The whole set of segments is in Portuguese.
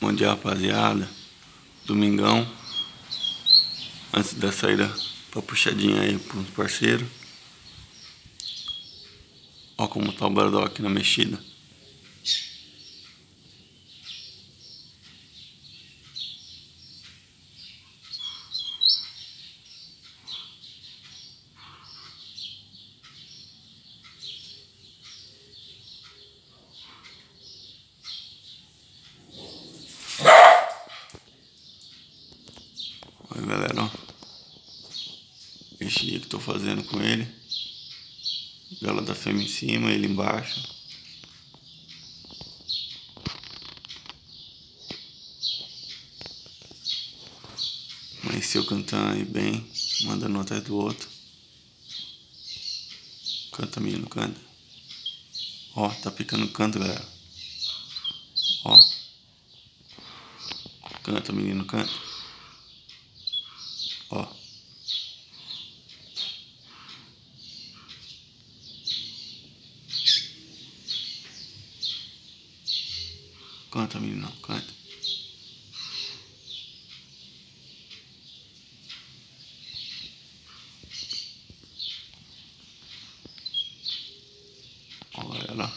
Bom dia rapaziada, domingão, antes da saída pra puxadinha aí pros parceiros. Ó como tá o Bradó aqui na mexida. Olha galera, ó. Mexia que tô fazendo com ele. Vela da fêmea em cima, ele embaixo. Amanheceu cantando aí bem, mandando um atrás do outro. Canta, menino, canta. Ó, tá picando canto, galera. Ó. Canta, menino, canta. Ó. Canta, menino, canta. Olha ela.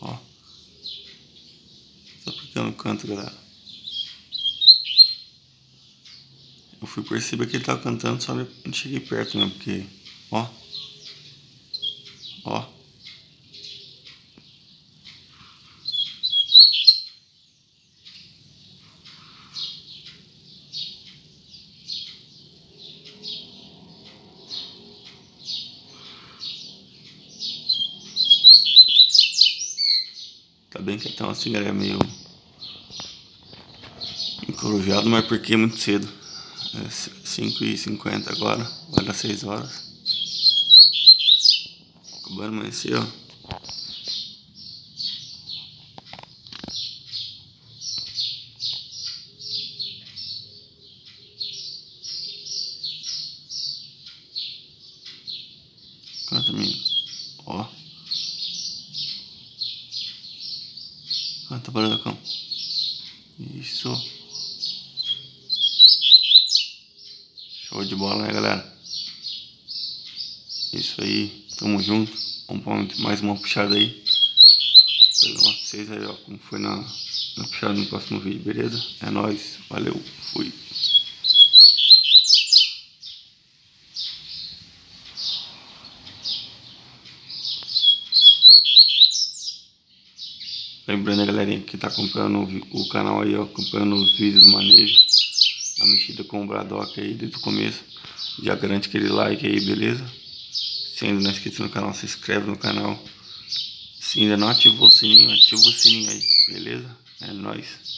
Ó. Só porque eu não canto, galera. Eu fui perceber que ele tava cantando, só não cheguei perto mesmo, porque. Ó. Ó. Tá bem que tá uma cigarra meio encorujado, mas porque é muito cedo. É 5h50 agora, vai dar 6 horas. Acabando de amanhecer, ó. Canta, menino. Ó. Canta, Baradacão. Isso. Show de bola, né, galera? Isso aí. Tamo junto. Vamos mais uma puxada aí. Mostro pra vocês aí, ó, como foi na, na puxada no próximo vídeo, beleza? É nóis. Valeu. Fui. Lembrando a galerinha que tá acompanhando o canal aí, ó, acompanhando os vídeos manejo, a mexida com o Bradock aí desde o começo. Já garante aquele like aí, beleza? Se ainda não é inscrito no canal, se inscreve no canal. Se ainda não ativou o sininho, ativa o sininho aí, beleza? É nóis.